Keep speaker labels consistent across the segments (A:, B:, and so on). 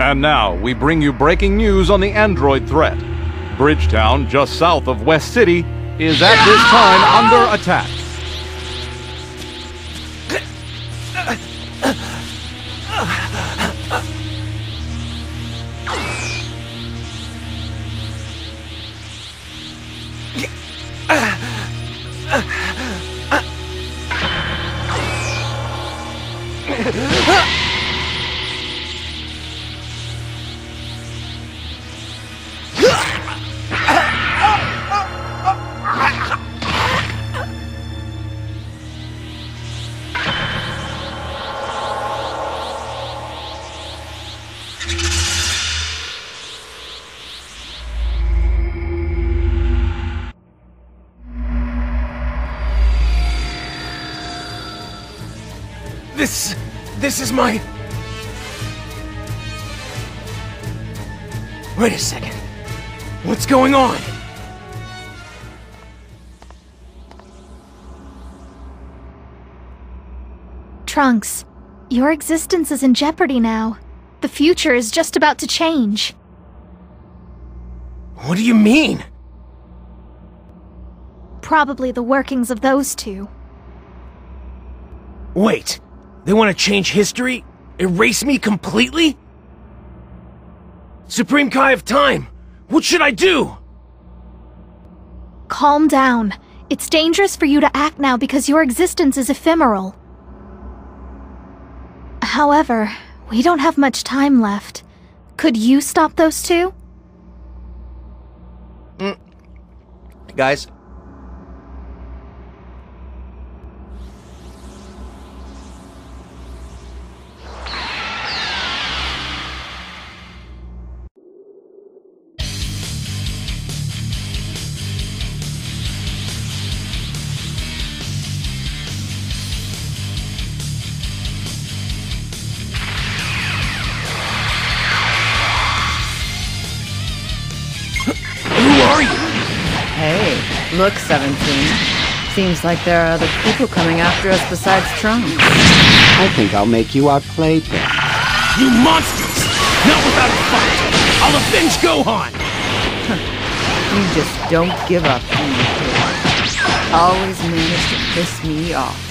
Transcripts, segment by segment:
A: And now, we bring you breaking news on the android threat. Bridgetown, just south of West City, is at this time under attack.
B: This... this is my... Wait a second. What's going on?
C: Trunks, your existence is in jeopardy now. The future is just about to change.
B: What do you mean?
C: Probably the workings of those two.
B: Wait, they want to change history? Erase me completely? Supreme Kai of Time, what should I do?
C: Calm down. It's dangerous for you to act now because your existence is ephemeral. However, we don't have much time left. Could you stop those two?
D: Mm. Guys, Seems like there are other people coming after us besides Trunks.
E: I think I'll make you our plaything.
B: You monsters! Not without a fight! I'll avenge Gohan!
D: You just don't give up, do you, kid? Always manage to piss me off.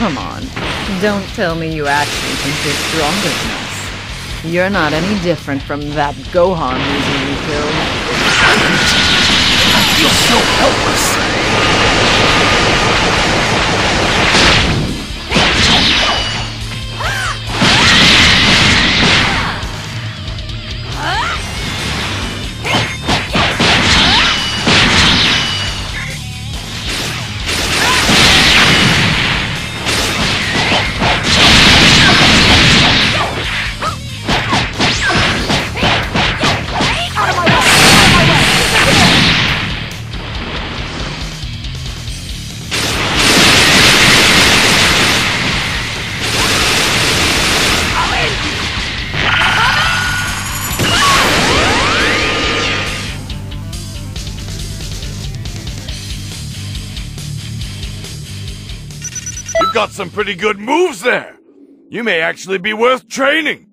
D: Come on. Don't tell me you actually think you're stronger than us. You're not any different from that Gohan loser you killed.
B: I feel so helpless!
F: Got some pretty good moves there. You may actually be worth training.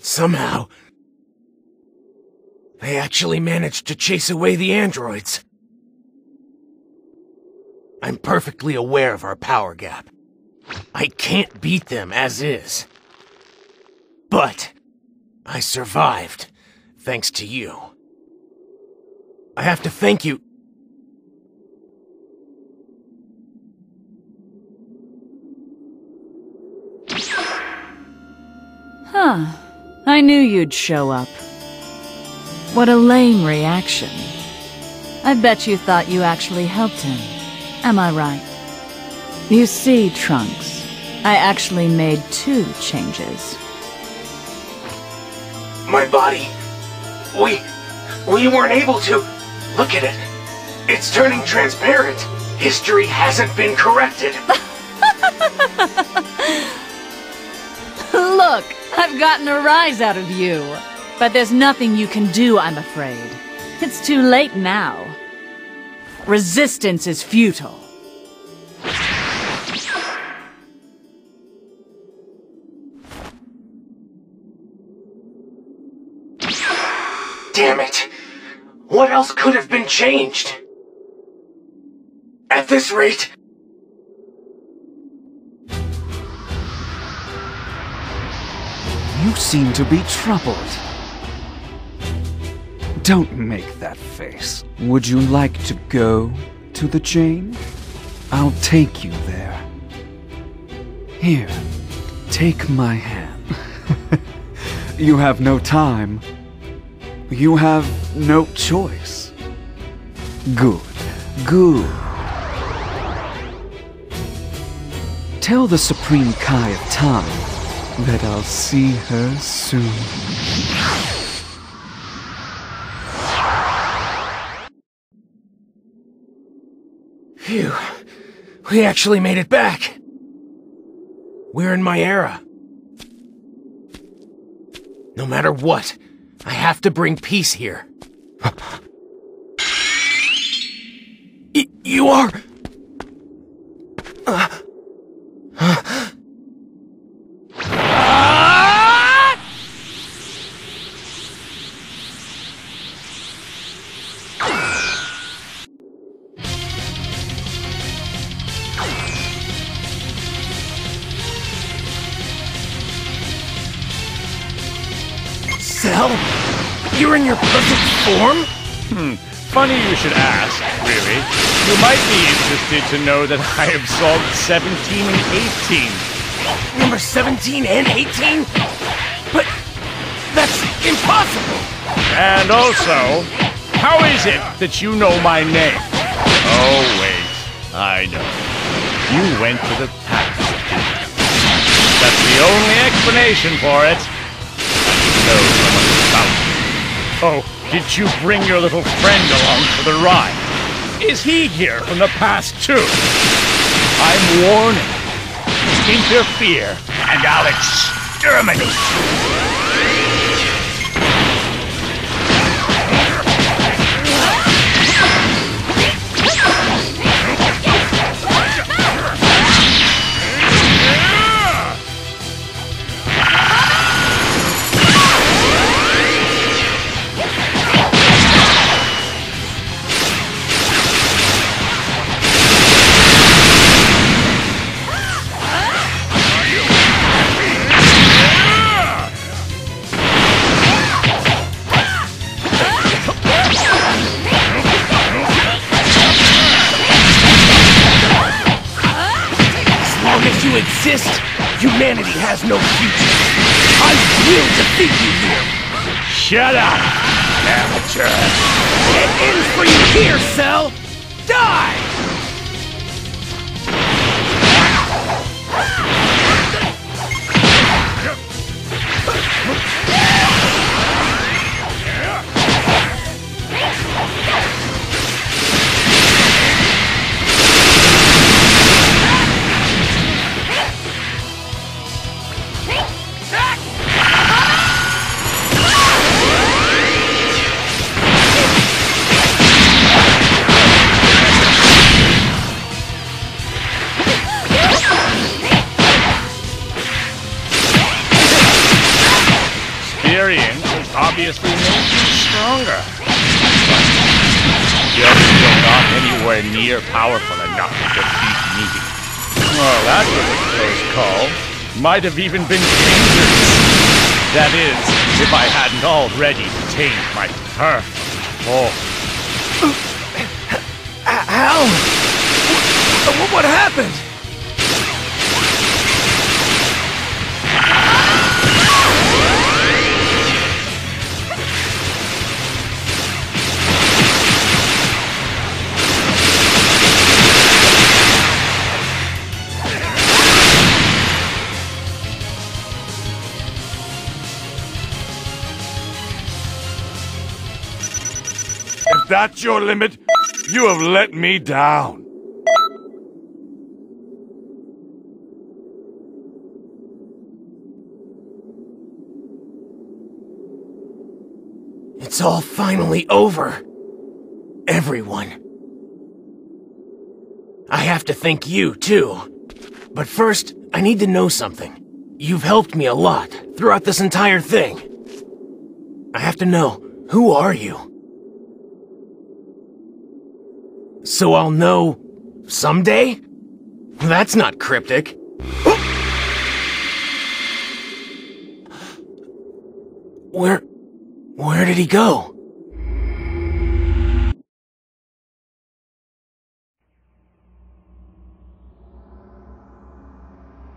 B: Somehow, they actually managed to chase away the androids. I'm perfectly aware of our power gap. I can't beat them as is. But I survived, thanks to you. I have to thank you.
G: Huh. I knew you'd show up. What a lame reaction. I bet you thought you actually helped him. Am I right? You see, Trunks, I actually made two changes.
B: My body. We. We weren't able to. Look at it. It's turning transparent. History hasn't been corrected.
G: Look, I've gotten a rise out of you. But there's nothing you can do, I'm afraid. It's too late now. Resistance is futile.
B: Damn it. What else could have been changed? At this rate,
H: You seem to be troubled. Don't make that face. Would you like to go to the chain? I'll take you there. Here, take my hand. you have no time. You have no choice. Good, good. Tell the Supreme Kai of Time that I'll see her soon.
B: Phew. We actually made it back. We're in my era. No matter what, I have to bring peace here. You are... Uh, in your perfect form?
I: Hmm. Funny you should ask, really. You might be interested to know that I have solved 17 and 18.
B: Number 17 and 18? But that's impossible!
I: And also, how is it that you know my name? Oh, wait. I know. You went to the past. That's the only explanation for it. know someone about me. Oh, did you bring your little friend along for the ride? Is he here from the past, too? I'm warning. Interfere, and I'll exterminate you.
B: Humanity has no future. I will defeat you here!
I: Shut up, amateur.
B: It ends for you here, Cell! Die!
I: obviously makes you stronger. You're still not anywhere near powerful enough to beat me. Well, that was a close call. Might have even been dangerous. That is, if I hadn't already tamed my perfect form.
B: How? What happened?
J: That's your limit, you have let me down.
B: It's all finally over. Everyone. I have to thank you, too. But first, I need to know something. You've helped me a lot throughout this entire thing. I have to know, who are you? So I'll know someday? That's not cryptic. Where... where did he go?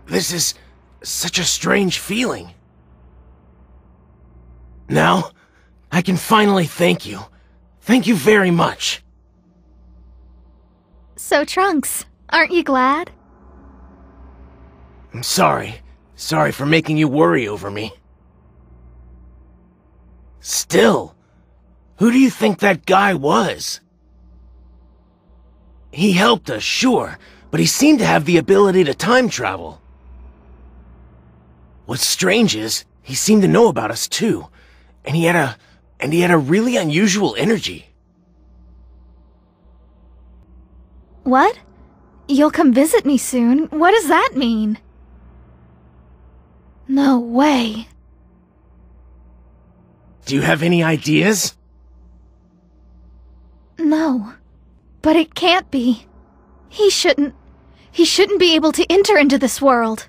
B: This is such a strange feeling. Now, I can finally thank you. Thank you very much.
C: So, Trunks, aren't you glad?
B: I'm sorry. Sorry for making you worry over me. Still, who do you think that guy was? He helped us, sure, but he seemed to have the ability to time travel. What's strange is, he seemed to know about us too, and he had a... and he had a really unusual energy.
C: What? You'll come visit me soon? What does that mean? No way.
B: Do you have any ideas?
C: No. But it can't be. He shouldn't. He shouldn't be able to enter into this world.